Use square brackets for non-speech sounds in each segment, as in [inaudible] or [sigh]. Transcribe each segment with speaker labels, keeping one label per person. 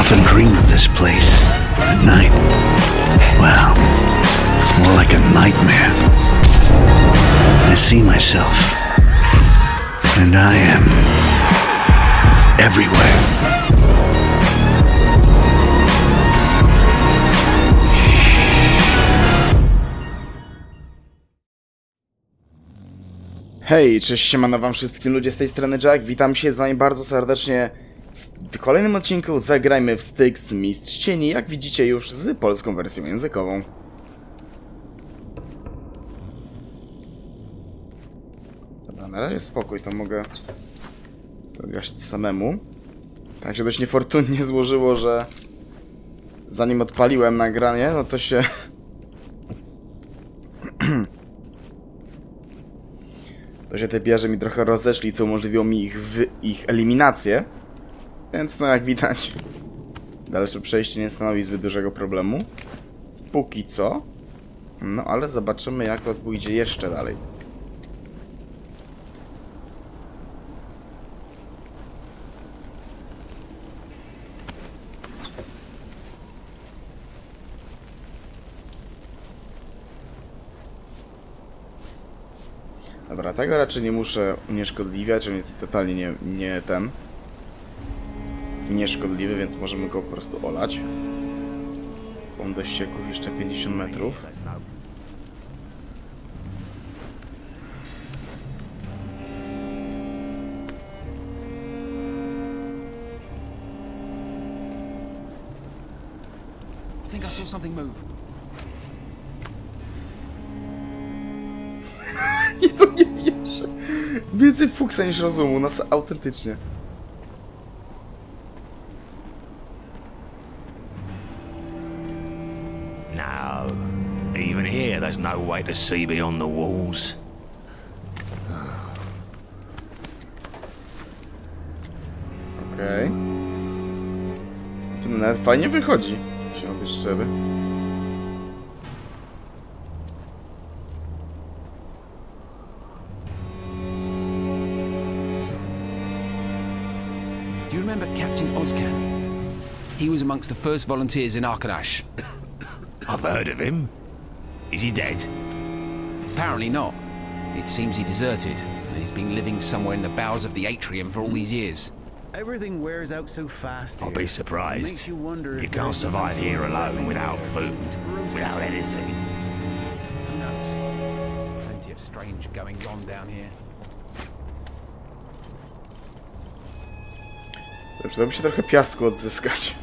Speaker 1: often dream of this place at night. Well, it's more like a nightmare. I see myself, and I am everywhere.
Speaker 2: Hej, cześć, siemano wam wszystkim ludzie z tej strony Jack, witam się z wami bardzo serdecznie w kolejnym odcinku Zagrajmy w Styx Mistrz Cieni, jak widzicie już z polską wersją językową. Dobra, na razie spokój, to mogę to gasić samemu. Tak się dość niefortunnie [laughs] złożyło, że zanim odpaliłem nagranie, no to się [clears throat] to się te bierze mi trochę rozeszli, co umożliwiło mi ich, ich eliminację. Więc no jak widać, dalsze przejście nie stanowi zbyt dużego problemu. Póki co. No ale zobaczymy jak to pójdzie jeszcze dalej. Dobra, tego raczej nie muszę unieszkodliwiać, on jest totalnie nie, nie ten. Nieszkodliwy, więc możemy go po prostu olać. On do ścieków jeszcze 50 metrów.
Speaker 3: I think I saw something move. [laughs]
Speaker 2: Nie, to nie wierzę. Więcej fuksa niż rozumu, nas autentycznie.
Speaker 4: Way to see beyond the walls.
Speaker 2: Okej. To nawet fajnie wychodzi, się być szczery.
Speaker 3: Do you remember Captain Ozcan? He was amongst the first volunteers in Arkanash.
Speaker 4: I've heard of him. Is he dead?
Speaker 3: Apparently not. It seems he deserted, and he's been living somewhere in the bowels of the atrium for all these years.
Speaker 5: Everything wears out so fast.
Speaker 4: I'll be surprised.
Speaker 5: makes you wonder
Speaker 4: You can't survive here alone
Speaker 5: living
Speaker 4: without food, without anything.
Speaker 3: Who knows? Plenty of strange going on down here.
Speaker 2: Przydałoby się trochę piasku odzyskać.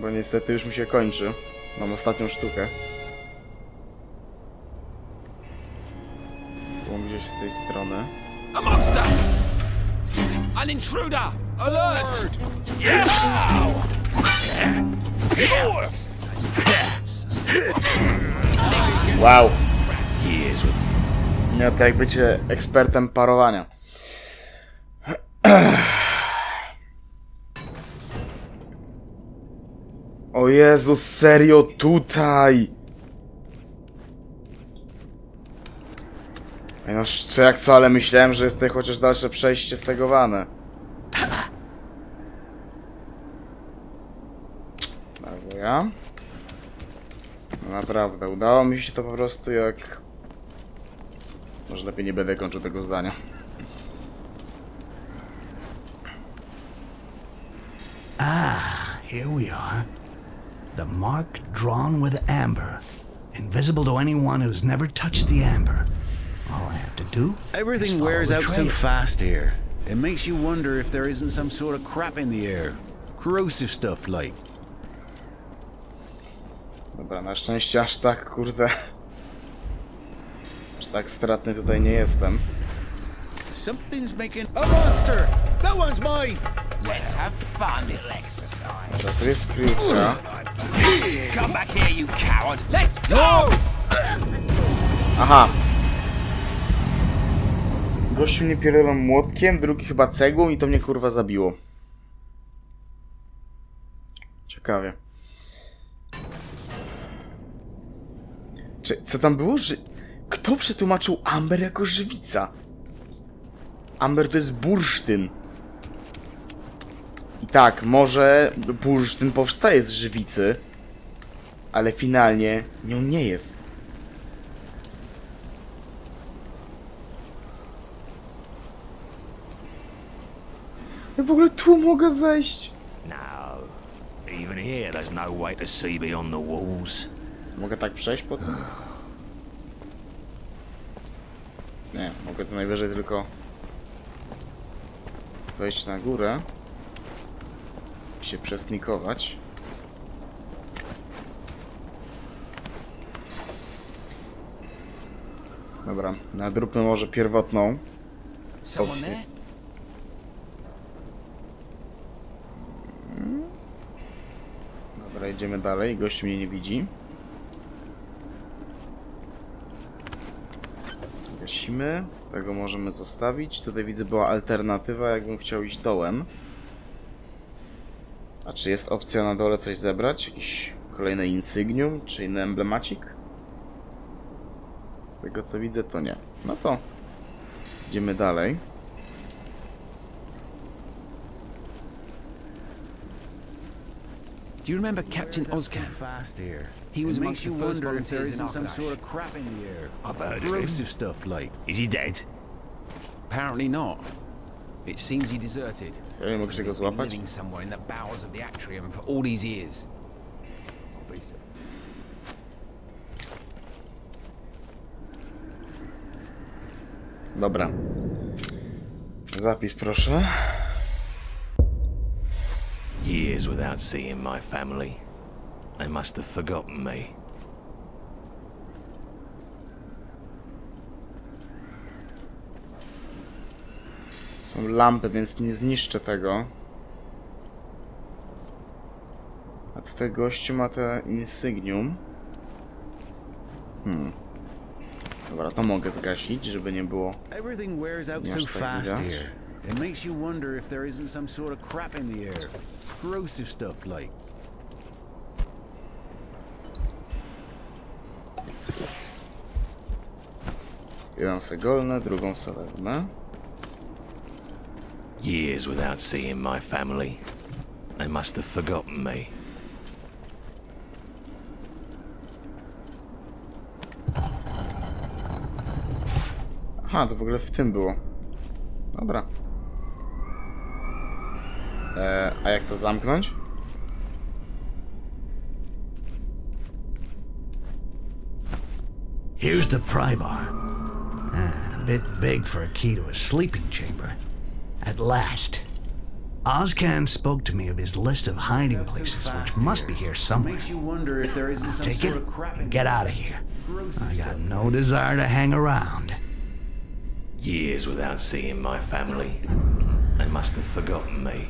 Speaker 2: Bo niestety już mi się kończy. Mam ostatnią sztukę. Tu gdzieś z tej strony.
Speaker 3: A monster! An intruder! Alert!
Speaker 2: Wow!
Speaker 4: Years with
Speaker 2: Nie, to jak bycie ekspertem parowania. [clears throat] O serio tutaj! No co jak co, ale myślałem, że jest tutaj chociaż dalsze przejście stegowane. Dobra. No naprawdę, udało mi się to po prostu jak może lepiej nie będę kończył tego zdania.
Speaker 1: Here we are. The mark drawn with amber. Invisible to anyone who's never touched the amber. All I have to do
Speaker 5: Everything
Speaker 1: follow
Speaker 5: wears
Speaker 1: the
Speaker 5: out so fast here. It makes you wonder if there isn't some sort of crap in the air. Corrosive stuff like.
Speaker 2: Dobra, na szczęście aż tak, kurde... Aż tak stratny tutaj nie jestem.
Speaker 5: Something's making. A monster! That one's mine!
Speaker 3: Let's have fun, little exercise.
Speaker 2: Tu jest kryjówka.
Speaker 3: Come back here, you coward! Let's go!
Speaker 2: Aha! Gościu mnie pierdolą młotkiem, drugi chyba cegłą i to mnie kurwa zabiło. Ciekawie. Czy, co tam było? Ży... Kto przetłumaczył Amber jako żywica? Amber to jest bursztyn. Tak, może bursztyn powstaje z żywicy, ale finalnie nią nie jest. Ja w ogóle tu mogę zejść.
Speaker 4: No. Even here, there's no way to see beyond the walls.
Speaker 2: Mogę tak przejść po tym? Nie, mogę co najwyżej tylko wejść na górę się przesnikować. Dobra, nadróbmy może pierwotną.
Speaker 3: There?
Speaker 2: Dobra, idziemy dalej. Gość mnie nie widzi. Gasimy. Tego możemy zostawić. Tutaj widzę była alternatywa, jakbym chciał iść dołem. A czy jest opcja na dole coś zebrać? Jakiś kolejny insygnium? Czy inny emblemacik? Z tego co widzę to nie. No to idziemy dalej.
Speaker 3: Do you remember Captain Ozcan? He was amongst the first volunteers in
Speaker 5: some sort of crap in the air.
Speaker 4: I've heard of
Speaker 5: stuff like.
Speaker 4: Is he dead?
Speaker 3: Apparently not. It seems he deserted.
Speaker 2: Serio, mogę się go złapać?
Speaker 3: living somewhere in the bowels of the atrium for all these years.
Speaker 2: Dobra. Zapis proszę.
Speaker 4: Years without seeing my family. They must have forgotten me.
Speaker 2: Są lampy, więc nie zniszczę tego. A tutaj gościu ma te insygnium. Hmm. Dobra, to mogę zgasić, żeby nie było.
Speaker 5: Everything wears out so
Speaker 2: tak
Speaker 5: fast here. It makes you wonder if there isn't some sort of crap in the air. Corrosive stuff like.
Speaker 2: Jedną se golnę, drugą se wezmę.
Speaker 4: Years without seeing my family. They must have forgotten me.
Speaker 2: Aha, to w ogóle w tym było. Dobra. E, a jak to zamknąć?
Speaker 1: Here's the pry bar. Ah, a bit big for a key to a sleeping chamber. At last. Ozcan spoke to me of his list of hiding places, which must be here somewhere.
Speaker 5: Makes you wonder if there isn't some
Speaker 1: Take
Speaker 5: sort
Speaker 1: it
Speaker 5: of crap
Speaker 1: and get out of here.
Speaker 5: Corrosive
Speaker 1: I got no desire to hang around.
Speaker 4: Years without seeing my family. They must have forgotten me.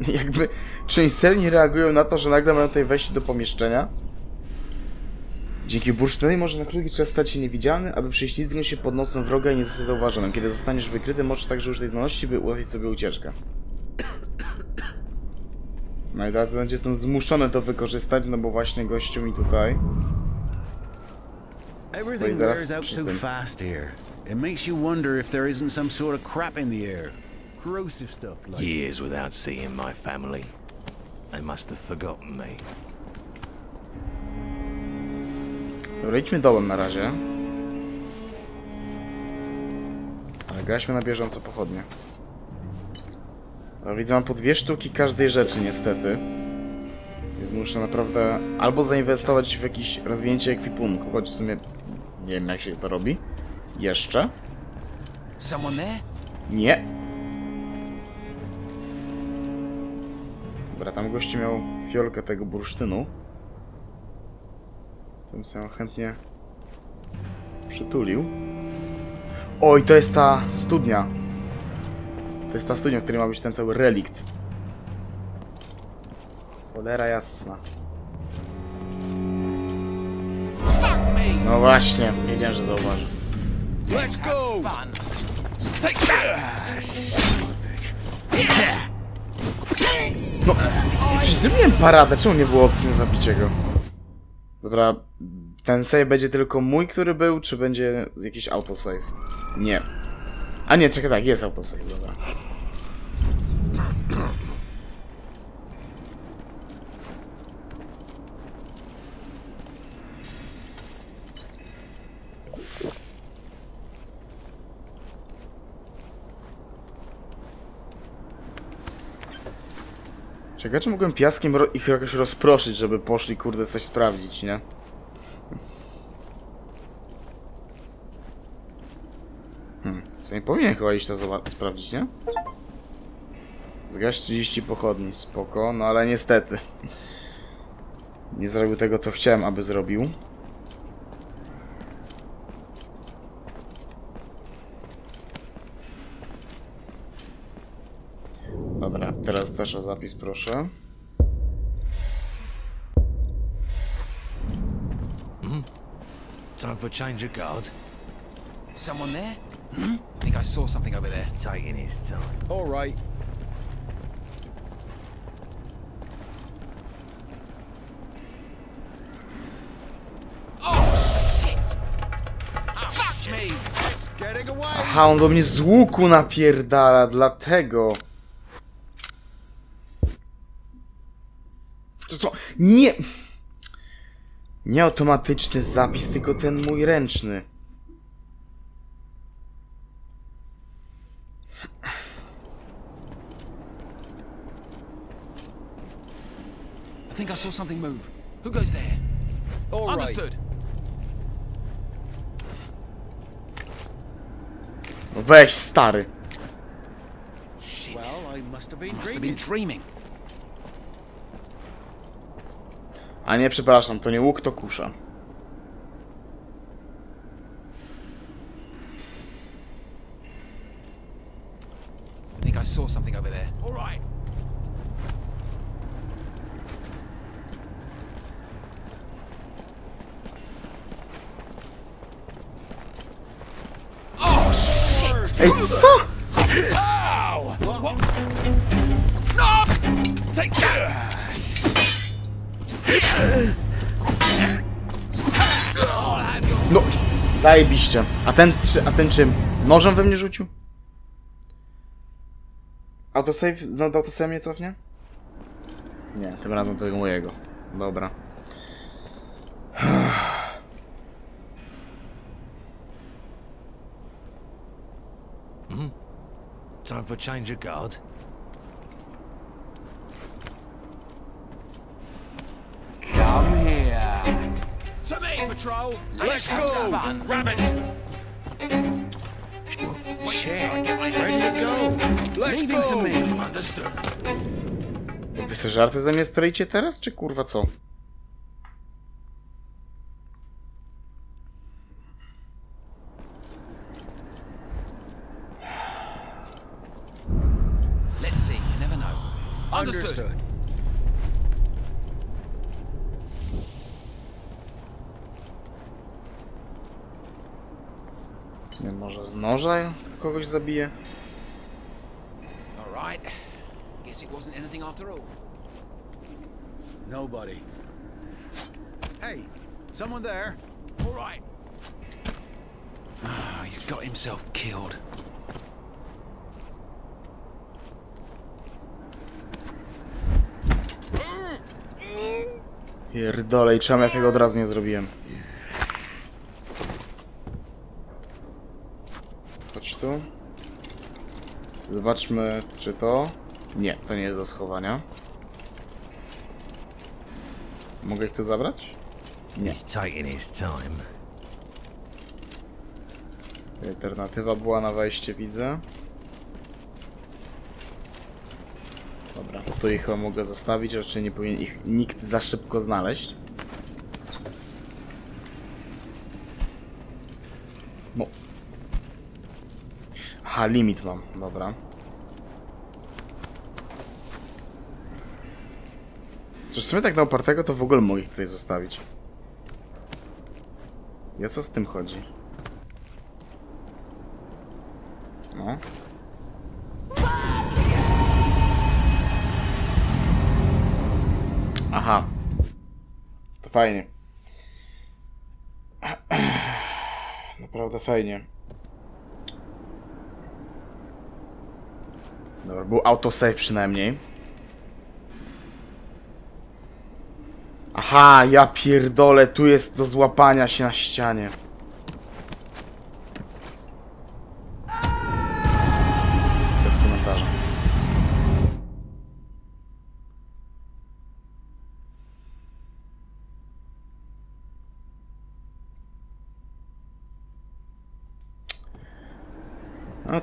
Speaker 4: [laughs]
Speaker 2: Jakby serii nie reagują na to, że nagle mają tutaj wejść do pomieszczenia. Dzięki bursztynowi może na krótki czas stać się niewidzialny, aby prześlizgnąć się pod nosem wroga i nie zostać zauważonym. Kiedy zostaniesz wykryty, możesz także użyć tej zdolności, by ułatwić sobie ucieczkę. [coughs] No i teraz będzie jestem zmuszony to wykorzystać, no bo właśnie gościu mi tutaj...
Speaker 5: Everything
Speaker 2: zaraz przy tym.
Speaker 5: It makes you wonder if there isn't some sort of crap in the air. Corrosive stuff like.
Speaker 4: Years without seeing my family. They must have forgotten me.
Speaker 2: Dobra, idźmy dołem na razie. Ale gaśmy na bieżąco pochodnie. Dobra, widzę, mam po dwie sztuki każdej rzeczy niestety. Więc muszę naprawdę albo zainwestować w jakieś rozwinięcie ekwipunku, choć w sumie nie wiem jak się to robi. Jeszcze.
Speaker 3: Someone there?
Speaker 2: Nie. Dobra, tam gościu miał fiolkę tego bursztynu. Bym sobie ją chętnie przytulił. Oj, to jest ta studnia. To jest ta studnia, w której ma być ten cały relikt. Cholera jasna. No właśnie, wiedziałem, że zauważy.
Speaker 3: Fun.
Speaker 2: No, przecież zrobiłem paradę, czemu nie było opcji na zabicie go? Dobra, ten save będzie tylko mój, który był, czy będzie jakiś autosave? Nie. A nie, czekaj, tak, jest autosave, dobra. Czekaj, czy mogłem piaskiem ich jakoś rozproszyć, żeby poszli, kurde, coś sprawdzić, nie? Hmm, co nie powinien chyba iść to sprawdzić, nie? Zgaś 30 pochodni, spoko, no ale niestety. Nie zrobił tego, co chciałem, aby zrobił. Dobra, o zapis proszę.
Speaker 4: Time for change of guard.
Speaker 3: Someone there? Hmm? I think I saw something over there.
Speaker 4: Taking his time.
Speaker 5: All right.
Speaker 3: Oh, shit! Ah, fuck me!
Speaker 5: Getting away.
Speaker 2: Aha, on do mnie z łuku napierdala, dlatego. Co, co? Nie! Nie automatyczny zapis, tylko ten mój ręczny.
Speaker 3: I think I saw something move. Who goes there?
Speaker 5: All right.
Speaker 3: Understood.
Speaker 2: Weź, stary.
Speaker 5: Well, I must have been
Speaker 3: Must have
Speaker 5: dreaming.
Speaker 3: been dreaming.
Speaker 2: A nie, przepraszam, to nie łuk, to kusza.
Speaker 3: I think I saw something over there. All right. Oh shit!
Speaker 2: Ej, co?
Speaker 3: What? No! Take that!
Speaker 2: No, zajebiście. A ten, a ten czym? Nożem we mnie rzucił? Autosave? Znowu autosave mnie cofnie? Nie, tym razem tego mojego. Dobra.
Speaker 4: Time for change of guard.
Speaker 3: To me, patrol. Let's, go. Fun. Rabbit.
Speaker 5: Ready to go. Let's
Speaker 3: Leave
Speaker 5: go.
Speaker 3: him to me.
Speaker 4: Understood.
Speaker 2: Wy sobie żarty ze mnie stroicie teraz, czy kurwa co?
Speaker 3: Let's see. You never know. Understood.
Speaker 5: Understood.
Speaker 2: Nie, może kogoś zabije?
Speaker 3: All right. Guess it wasn't anything after all.
Speaker 5: Nobody. Hey, someone there?
Speaker 3: All right. Ah, he's got himself killed.
Speaker 2: Pierdolej, czemu ja tego od razu nie zrobiłem? Tu. Zobaczmy, czy to... Nie, to nie jest do schowania. Mogę ich tu zabrać? Nie. Alternatywa była na wejście, widzę. Dobra, to tu ich chyba mogę zostawić, raczej nie powinien ich nikt za szybko znaleźć. No. Aha, limit mam, dobra. Czy w tak na opartego to w ogóle mogę ich tutaj zostawić. Ja co z tym chodzi? No. Aha. To fajnie. [clears throat] Naprawdę fajnie. Dobra, był autosave przynajmniej. Aha, ja pierdolę, tu jest do złapania się na ścianie.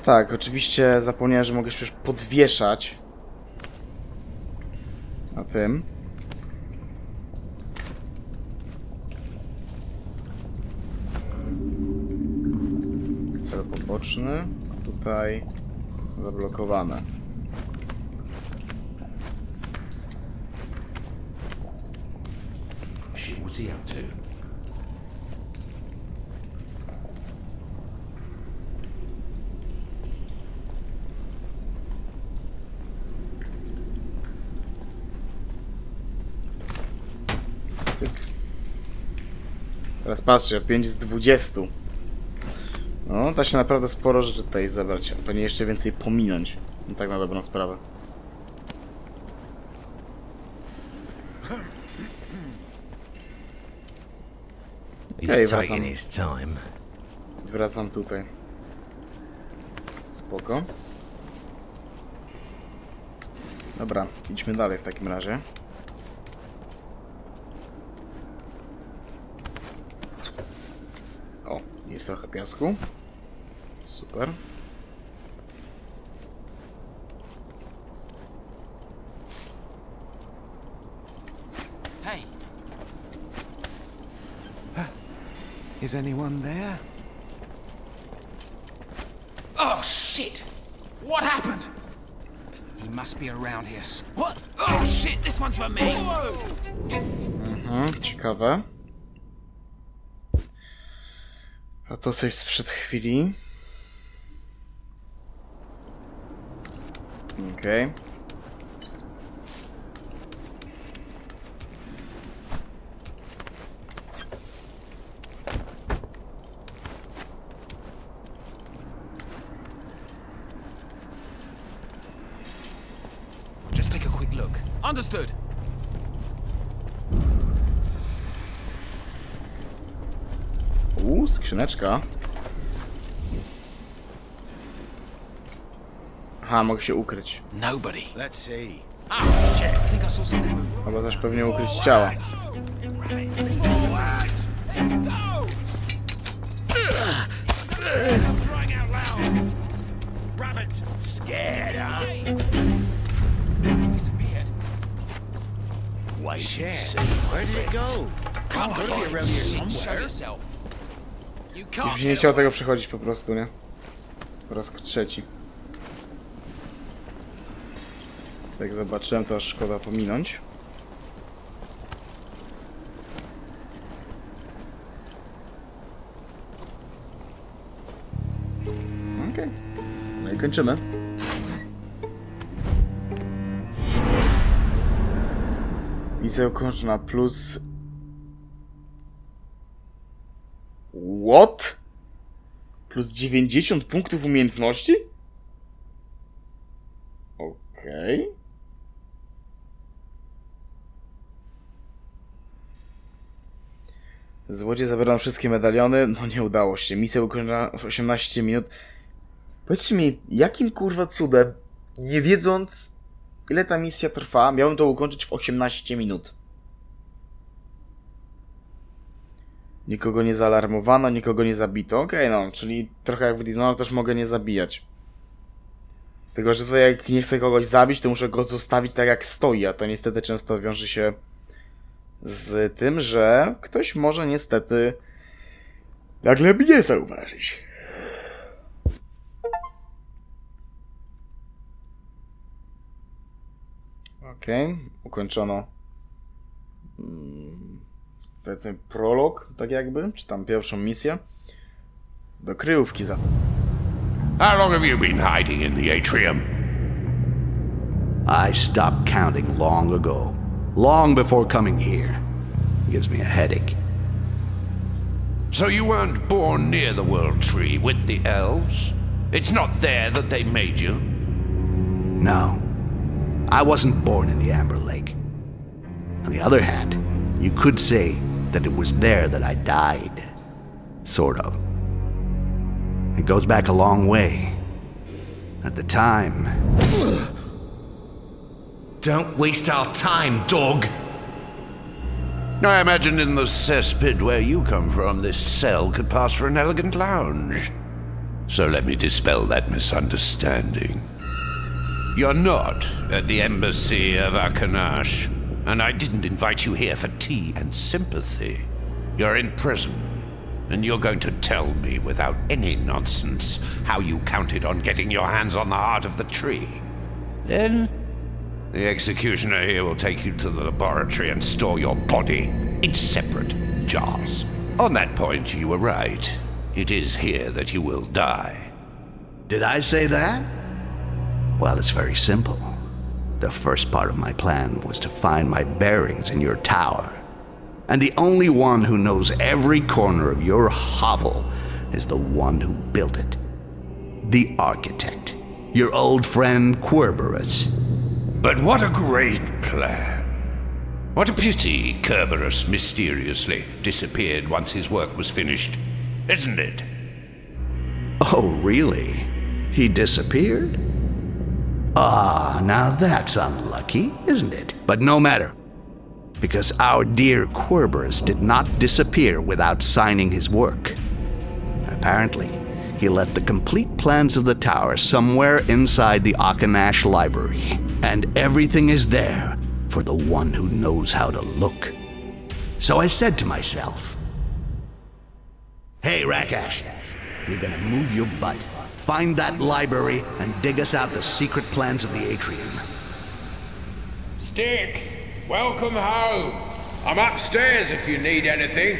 Speaker 2: Tak, oczywiście zapomniałem, że mogę się przecież podwieszać na tym. Cel poboczny, tutaj zablokowane.
Speaker 4: What's he up?
Speaker 2: Teraz patrzcie, 5 z 20. No, da się naprawdę sporo rzeczy tutaj zebrać. a Pewnie jeszcze więcej pominąć. No, tak na dobrą sprawę. Hey,
Speaker 4: taking
Speaker 2: wracam. Wracam tutaj. Spoko. Dobra, idźmy dalej w takim razie. Piasku. Super.
Speaker 6: Hey. Is anyone there?
Speaker 3: Oh, shit! What happened?
Speaker 6: He must be around here.
Speaker 3: What? Oh, shit, this one's for me!
Speaker 2: Mhm, ciekawe. A to coś sprzed chwili. Okej.
Speaker 6: Just take a quick look.
Speaker 3: Understood.
Speaker 2: Skrzyneczka. Aha, mogę się ukryć.
Speaker 6: Nobody. Let's see.
Speaker 2: Albo też pewnie ukryć ciała.
Speaker 6: Scared, huh?
Speaker 3: He disappeared.
Speaker 6: Shit. Where did it go?
Speaker 3: Come
Speaker 6: gotta be around here somewhere.
Speaker 2: Już się nie chciało tego przechodzić po prostu, nie? Po raz trzeci. Jak zobaczyłem, to aż szkoda pominąć. Okej. No i kończymy. Misja ukończona plus... What? Plus 90 punktów umiejętności? Okej. Złodziej zabrał wszystkie medaliony. No nie udało się. Misja ukończona w 18 minut. Powiedzcie mi, jakim kurwa cudem, nie wiedząc ile ta misja trwa, miałem to ukończyć w 18 minut. Nikogo nie zaalarmowano, nikogo nie zabito. Okej, no, czyli trochę jak w Dishonored też mogę nie zabijać. Tylko, że tutaj jak nie chcę kogoś zabić, to muszę go zostawić tak jak stoi, a to niestety często wiąże się z tym, że ktoś może niestety nagle mnie zauważyć. Okej, ukończono mm, powiedzmy prolog, tak jakby, czy tam pierwszą misję. Do kryjówki zatem.
Speaker 7: How long have you been hiding in the atrium?
Speaker 1: I stopped counting long ago. long before coming here. Gives me a headache.
Speaker 7: So you weren't born near the World Tree with the elves? It's not there that they made you?
Speaker 1: No, I wasn't born in the Amber Lake. On the other hand, you could say that it was there that I died. Sort of. It goes back a long way. At the time,
Speaker 6: Don't waste our time, dog.
Speaker 7: I imagine in the cesspit where you come from, this cell could pass for an elegant lounge. So let me dispel that misunderstanding. You're not at the embassy of Akanash, and I didn't invite you here for tea and sympathy. You're in prison, and you're going to tell me without any nonsense how you counted on getting your hands on the heart of the tree. Then the executioner here will take you to the laboratory and store your body in separate jars. On that point, you were right. It is here that you will die.
Speaker 1: did I say that? Well, it's very simple. The first part of my plan was to find my bearings in your tower. And the only one who knows every corner of your hovel is the one who built it. The architect. Your old friend Querberus.
Speaker 7: But what a great plan. What a pity Kerberos mysteriously disappeared once his work was finished, isn't it?
Speaker 1: Oh, really? He disappeared? Ah, now that's unlucky, isn't it? But no matter. Because our dear Querberus did not disappear without signing his work. Apparently, he left the complete plans of the tower somewhere inside the Akanash library. And everything is there for the one who knows how to look. So I said to myself, Hey, Rakash, you're gonna move your butt, find that library, and dig us out the secret plans of the atrium.
Speaker 8: Sticks, welcome home. I'm upstairs if you need anything.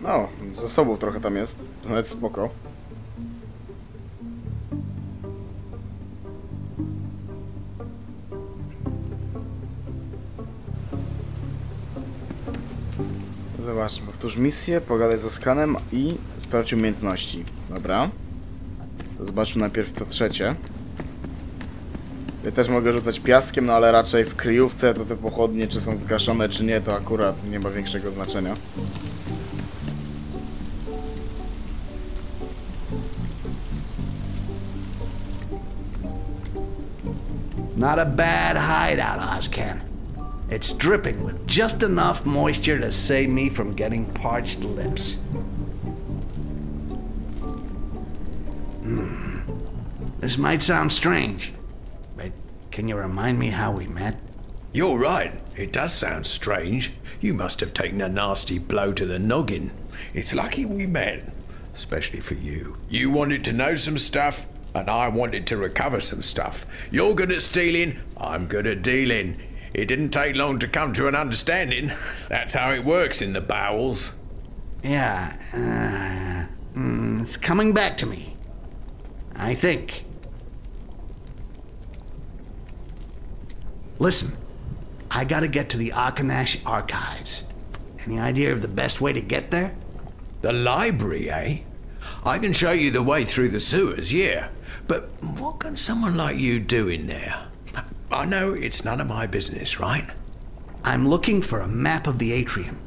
Speaker 2: No, zasobów trochę tam jest. To nawet spoko. Zobaczmy, powtórz misję, pogadaj z Oskanem i sprawdź umiejętności. Dobra. To zobaczmy najpierw to trzecie. Ja też mogę rzucać piaskiem, no ale raczej w kryjówce to te pochodnie, czy są zgaszone, czy nie, to akurat nie ma większego znaczenia.
Speaker 1: Not a bad hideout, Ozcan. It's dripping with just enough moisture to save me from getting parched lips. Hmm. This might sound strange, but can you remind me how we met?
Speaker 8: You're right. It does sound strange. You must have taken a nasty blow to the noggin. It's lucky we met. Especially for you. You wanted to know some stuff, and I wanted to recover some stuff. You're good at stealing, I'm good at dealing. It didn't take long to come to an understanding. That's how it works in the bowels.
Speaker 1: Yeah, uh, mm, it's coming back to me. I think. Listen, I gotta get to the Akanash archives. Any idea of the best way to get there?
Speaker 8: The library, eh? I can show you the way through the sewers, yeah. But what can someone like you do in there? I know it's none of my business, right?
Speaker 1: I'm looking for a map of the atrium.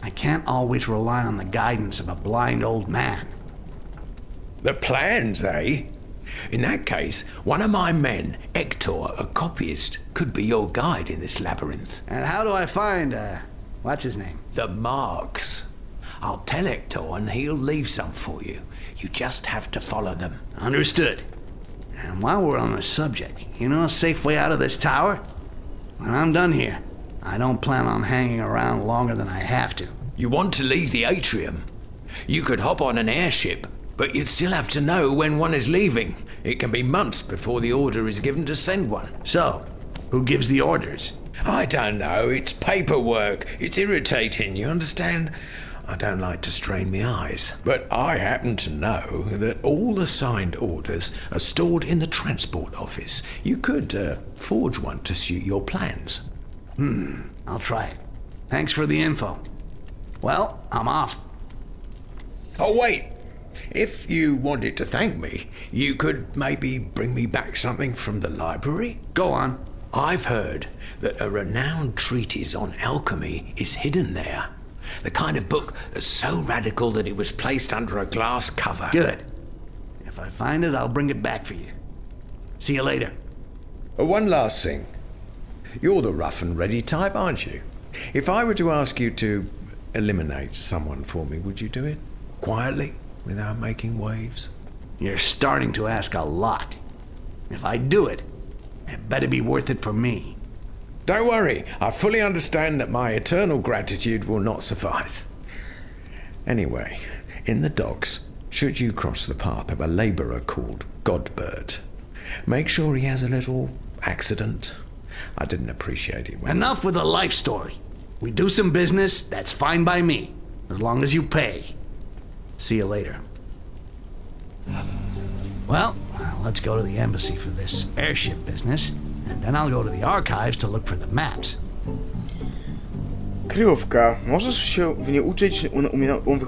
Speaker 1: I can't always rely on the guidance of a blind old man.
Speaker 8: The plans, eh? In that case, one of my men, Hector, a copyist, could be your guide in this labyrinth.
Speaker 1: And how do I find, uh, what's his name?
Speaker 8: The marks. I'll tell Hector and he'll leave some for you. You just have to follow them.
Speaker 1: Understood. And while we're on the subject, you know a safe way out of this tower? When I'm done here, I don't plan on hanging around longer than I have to.
Speaker 8: You want to leave the atrium? You could hop on an airship, but you'd still have to know when one is leaving. It can be months before the order is given to send one.
Speaker 1: So, who gives the orders?
Speaker 8: I don't know, it's paperwork. It's irritating, you understand? I don't like to strain my eyes. But I happen to know that all the signed orders are stored in the transport office. You could uh, forge one to suit your plans.
Speaker 1: Hmm, I'll try it. Thanks for the info. Well, I'm off.
Speaker 8: Oh, wait! If you wanted to thank me, you could maybe bring me back something from the library?
Speaker 1: Go on.
Speaker 8: I've heard that a renowned treatise on alchemy is hidden there. The kind of book that's so radical that it was placed under a glass cover.
Speaker 1: Good. If I find it, I'll bring it back for you. See you later.
Speaker 8: Uh, One last thing. You're the rough and ready type, aren't you? If I were to ask you to eliminate someone for me, would you do it? Quietly, without making waves?
Speaker 1: You're starting to ask a lot. If I do it, it better be worth it for me.
Speaker 8: Don't worry, I fully understand that my eternal gratitude will not suffice. Anyway, in the docks, should you cross the path of a labourer called Godbert, make sure he has a little accident. I didn't appreciate it.
Speaker 1: Enough with the life story. We do some business, that's fine by me, as long as you pay. See you later. Well, let's go to the embassy for this airship business, and then I'll go to the archives to look for the maps.
Speaker 2: Kryjówka. Możesz się w niej uczyć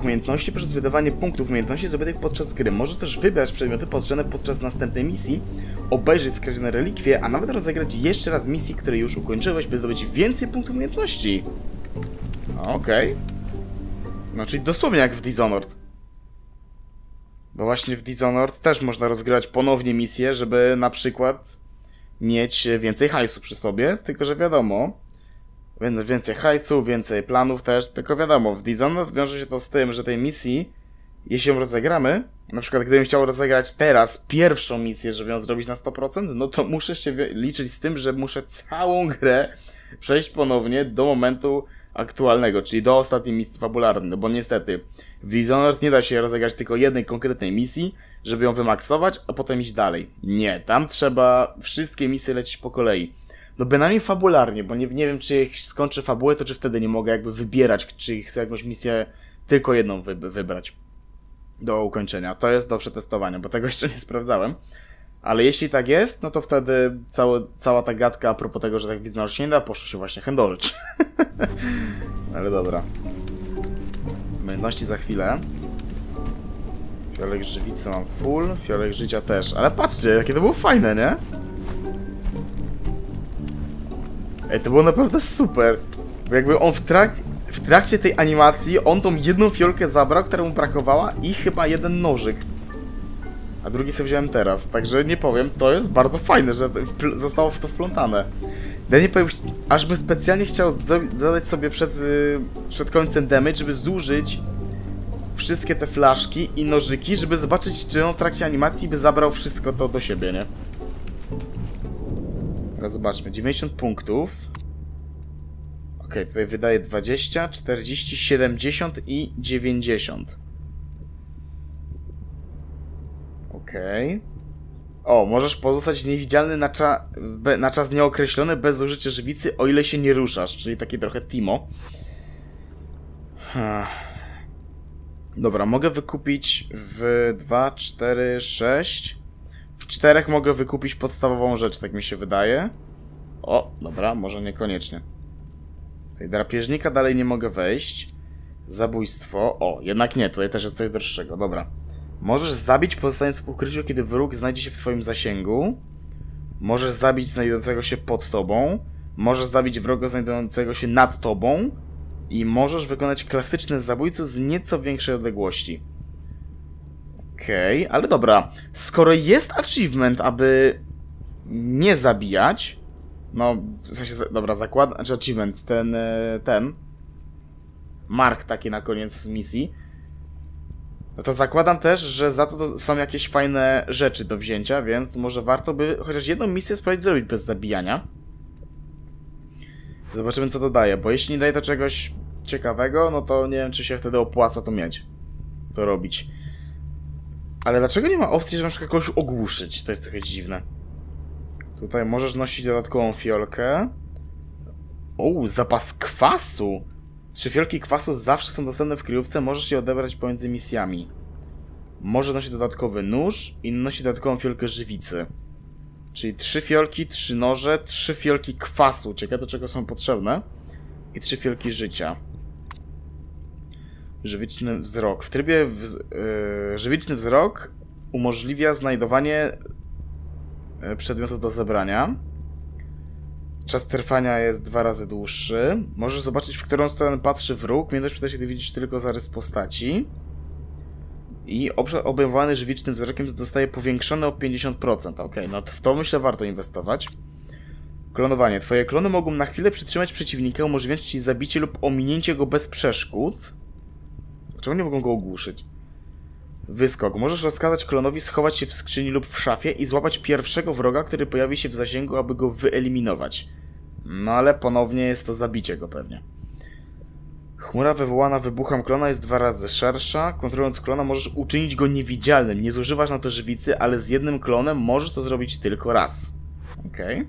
Speaker 2: umiejętności poprzez wydawanie punktów umiejętności zdobytych podczas gry. Możesz też wybrać przedmioty potrzebne podczas następnej misji, obejrzeć skradzione relikwie, a nawet rozegrać jeszcze raz misji, które już ukończyłeś, by zdobyć więcej punktów umiejętności. Okej. No, czyli dosłownie jak w Dishonored. Bo właśnie w Dishonored też można rozgrywać ponownie misje, żeby na przykład mieć więcej hajsu przy sobie, tylko że wiadomo, Wię- Więcej hajsu, więcej planów też, tylko wiadomo, w Dishonored wiąże się to z tym, że tej misji, jeśli ją rozegramy, na przykład gdybym chciał rozegrać teraz pierwszą misję, żeby ją zrobić na 100%, no to muszę się liczyć z tym, że muszę całą grę przejść ponownie do momentu aktualnego, czyli do ostatniej misji fabularnej, no bo niestety w Dishonored nie da się rozegrać tylko jednej konkretnej misji, żeby ją wymaksować, a potem iść dalej. Nie, tam trzeba wszystkie misje lecieć po kolei. No bynajmniej fabularnie, bo nie, nie wiem, czy jak skończę fabułę, to czy wtedy nie mogę jakby wybierać, czy chcę jakąś misję tylko jedną wy, wybrać do ukończenia. To jest do przetestowania, bo tego [laughs] jeszcze nie sprawdzałem. Ale jeśli tak jest, no to wtedy całe, cała ta gadka a propos tego, że tak widzę, się nie da, poszło się właśnie chędożyć. [laughs] Ale dobra. Umiejętności za chwilę. Fiolek żywicy mam full, fiolek życia też. Ale patrzcie, jakie to było fajne, nie? Ej, to było naprawdę super. Bo jakby on w, trak w trakcie tej animacji, on tą jedną fiolkę zabrał, która mu brakowała i chyba jeden nożyk. A drugi sobie wziąłem teraz, także nie powiem, to jest bardzo fajne, że zostało w to wplątane. Ja nie powiem, aż bym specjalnie chciał za- zadać sobie przed, y, przed końcem damage, żeby zużyć wszystkie te flaszki i nożyki, żeby zobaczyć, czy on w trakcie animacji by zabrał wszystko to do siebie, nie? Teraz zobaczmy. 90 punktów. Ok, tutaj wydaje 20, 40, 70 i 90. Okej. O, możesz pozostać niewidzialny na, cza na czas nieokreślony bez użycia żywicy, o ile się nie ruszasz, czyli taki trochę Timo. Hmm. Dobra, mogę wykupić w 2, 4, 6. W czterech mogę wykupić podstawową rzecz, tak mi się wydaje. O, dobra, może niekoniecznie. Tutaj drapieżnika dalej nie mogę wejść. Zabójstwo. O, jednak nie, tutaj też jest coś droższego, dobra. Możesz zabić pozostając w ukryciu, kiedy wróg znajdzie się w twoim zasięgu. Możesz zabić znajdującego się pod tobą. Możesz zabić wroga znajdującego się nad tobą. I możesz wykonać klasyczne zabójco z nieco większej odległości. Okej, ale dobra. Skoro jest achievement, aby nie zabijać, no, w sensie, dobra, zakład, znaczy achievement, ten, e, ten, mark taki na koniec misji, no to zakładam też, że za to są jakieś fajne rzeczy do wzięcia, więc może warto by chociaż jedną misję spróbować zrobić bez zabijania. Zobaczymy, co to daje, bo jeśli nie daje to czegoś ciekawego, no to nie wiem, czy się wtedy opłaca to mieć. To robić. Ale dlaczego nie ma opcji, żeby na przykład kogoś ogłuszyć? To jest trochę dziwne. Tutaj możesz nosić dodatkową fiolkę. O, zapas kwasu! Trzy fiolki kwasu zawsze są dostępne w kryjówce, możesz je odebrać pomiędzy misjami. Może nosić dodatkowy nóż i nosi dodatkową fiolkę żywicy. Czyli trzy fiolki, trzy noże, trzy fiolki kwasu. Ciekawe do czego są potrzebne. I trzy fiolki życia. Żywiczny wzrok. W trybie wz yy, żywiczny wzrok umożliwia znajdowanie yy, przedmiotów do zebrania. Czas trwania jest dwa razy dłuższy. Możesz zobaczyć, w którą stronę patrzy wróg. Umiejętność przyda się, gdy widzisz tylko zarys postaci. I obszar obejmowany żywicznym wzrokiem zostaje powiększony o 50%. Ok, no to w to myślę warto inwestować. Klonowanie. Twoje klony mogą na chwilę przytrzymać przeciwnika, umożliwiając ci zabicie lub ominięcie go bez przeszkód. Czemu nie mogą go ogłuszyć? Wyskok. Możesz rozkazać klonowi schować się w skrzyni lub w szafie i złapać pierwszego wroga, który pojawi się w zasięgu, aby go wyeliminować. No ale ponownie jest to zabicie go pewnie. Chmura wywołana wybuchem klona jest dwa razy szersza. Kontrolując klona możesz uczynić go niewidzialnym. Nie zużywasz na to żywicy, ale z jednym klonem możesz to zrobić tylko raz. Okej. Okay.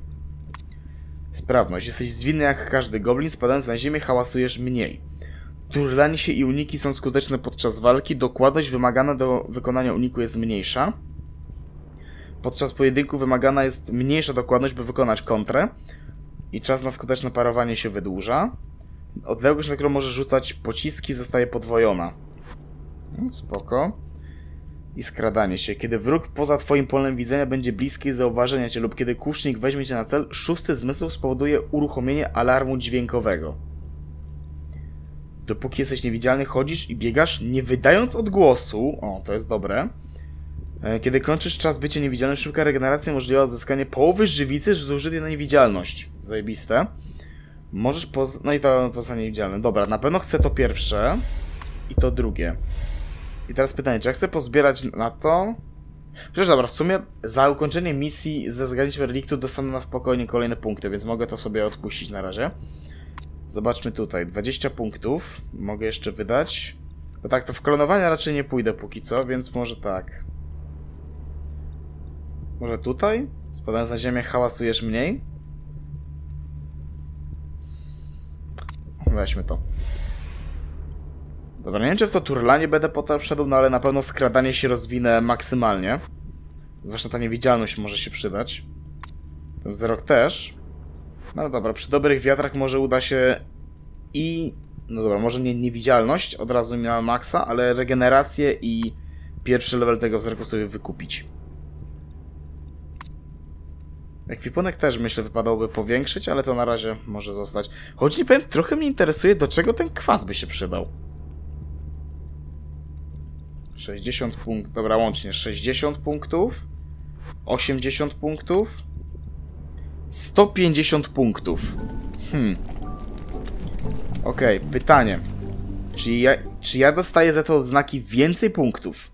Speaker 2: Sprawność. Jesteś zwinny jak każdy goblin, spadając na ziemię hałasujesz mniej. Turlanie się i uniki są skuteczne podczas walki. Dokładność wymagana do wykonania uniku jest mniejsza. Podczas pojedynku wymagana jest mniejsza dokładność, by wykonać kontrę. I czas na skuteczne parowanie się wydłuża. Odległość, na którą możesz rzucać pociski, zostaje podwojona. No, spoko. I skradanie się. Kiedy wróg poza twoim polem widzenia będzie bliski zauważenia cię lub kiedy kusznik weźmie cię na cel, szósty zmysł spowoduje uruchomienie alarmu dźwiękowego. Dopóki jesteś niewidzialny, chodzisz i biegasz, nie wydając odgłosu. O, to jest dobre. E, Kiedy kończysz czas bycia niewidzialnym, szybka regeneracja umożliwia odzyskanie połowy żywicy zużytej na niewidzialność. Zajebiste. Możesz poz... No i to poznanie niewidzialne. Dobra, na pewno chcę to pierwsze i to drugie. I teraz pytanie, czy ja chcę pozbierać na to? Przecież dobra, w sumie za ukończenie misji ze zgarnięciem reliktu dostanę na spokojnie kolejne punkty, więc mogę to sobie odpuścić na razie. Zobaczmy tutaj, 20 punktów mogę jeszcze wydać. No tak, to w klonowanie raczej nie pójdę póki co, więc może tak. Może tutaj? Spadając na ziemię hałasujesz mniej? Weźmy to. Dobra, nie wiem czy w to turlanie będę potem szedł, no ale na pewno skradanie się rozwinę maksymalnie. Zwłaszcza ta niewidzialność może się przydać. Ten wzrok też. No dobra, przy dobrych wiatrach może uda się i... No dobra, może nie niewidzialność, od razu miałem maksa, ale regenerację i pierwszy level tego wzroku sobie wykupić. Ekwipunek też myślę wypadałoby powiększyć, ale to na razie może zostać. Choć nie powiem, trochę mnie interesuje, do czego ten kwas by się przydał. 60 punktów, dobra, łącznie 60 punktów, 80 punktów, 150 punktów. Hmm. Okej, okay, pytanie. Czy ja, czy ja dostaję za to odznaki więcej punktów?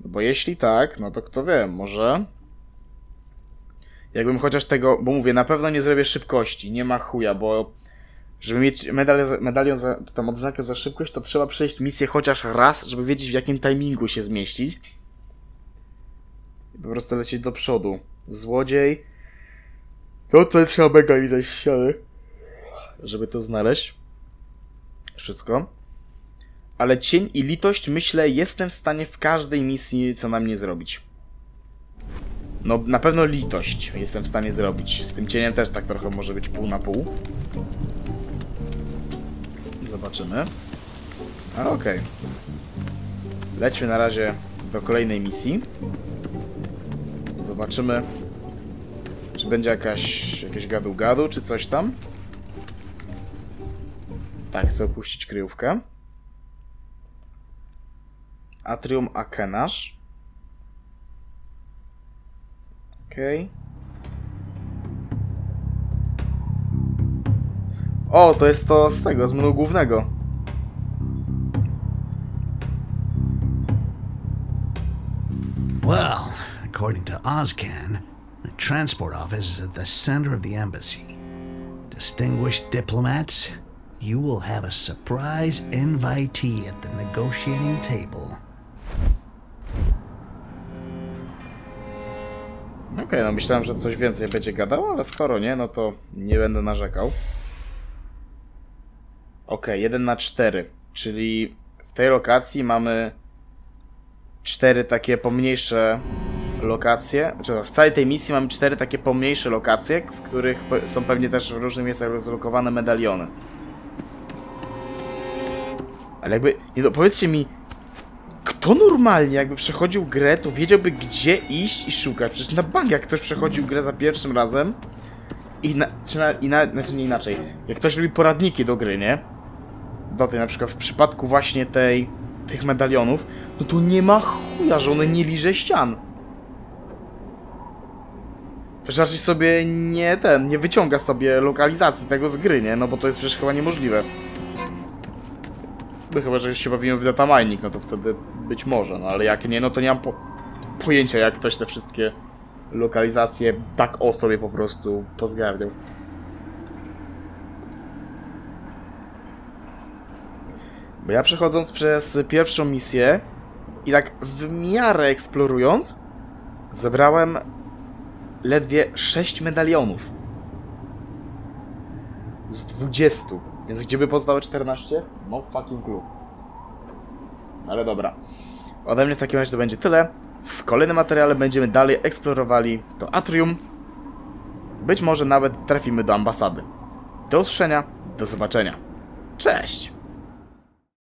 Speaker 2: No bo jeśli tak, no to kto wie, może... Jakbym chociaż tego, bo mówię, na pewno nie zrobię szybkości, nie ma chuja, bo żeby mieć medalion, medalion za, czy tam odznakę za szybkość, to trzeba przejść misję chociaż raz, żeby wiedzieć w jakim timingu się zmieścić. I po prostu lecieć do przodu. Złodziej. To tutaj trzeba mega lizać ściany, żeby to znaleźć. Wszystko. Ale cień i litość, myślę, jestem w stanie w każdej misji co najmniej zrobić. No, na pewno litość jestem w stanie zrobić. Z tym cieniem też tak trochę może być pół na pół. Zobaczymy. Ale okej. Okay. Lećmy na razie do kolejnej misji. Zobaczymy, czy będzie jakaś, jakieś gadu-gadu, czy coś tam. Tak, chcę opuścić kryjówkę. Atrium Akenash. Okay. O, to jest to z tego, z menu głównego.
Speaker 1: Well, according to Ozcan, the transport office is at the center of the embassy. Distinguished diplomats, you will have a surprise invitee at the negotiating table.
Speaker 2: Okej, okay, no myślałem, że coś więcej będzie gadał, ale skoro nie, no to nie będę narzekał. Ok, 1 na 4. Czyli w tej lokacji mamy cztery takie pomniejsze lokacje. Znaczy, w całej tej misji mamy cztery takie pomniejsze lokacje, w których są pewnie też w różnych miejscach rozlokowane medaliony. Ale jakby, nie no, powiedzcie mi, kto normalnie jakby przechodził grę, to wiedziałby gdzie iść i szukać. Przecież na bank jak ktoś przechodził grę za pierwszym razem i na, czy na, i na, znaczy nie inaczej, jak ktoś robi poradniki do gry, nie? Do tej na przykład w przypadku właśnie tej, tych medalionów, no to nie ma chuja, że one nie liże ścian. Raczej sobie nie ten, nie wyciąga sobie lokalizacji tego z gry, nie? No bo to jest przecież chyba niemożliwe. No chyba, że się bawimy w data mining, no to wtedy być może, no ale jak nie, no to nie mam po pojęcia, jak ktoś te wszystkie lokalizacje tak o sobie po prostu pozgarniał. Bo ja przechodząc przez pierwszą misję i tak w miarę eksplorując, zebrałem ledwie 6 medalionów. Z 20. Więc gdzie by pozostałe 14? No fucking clue. Ale dobra. Ode mnie w takim razie to będzie tyle. W kolejnym materiale będziemy dalej eksplorowali to atrium. Być może nawet trafimy do ambasady. Do usłyszenia, do zobaczenia. Cześć!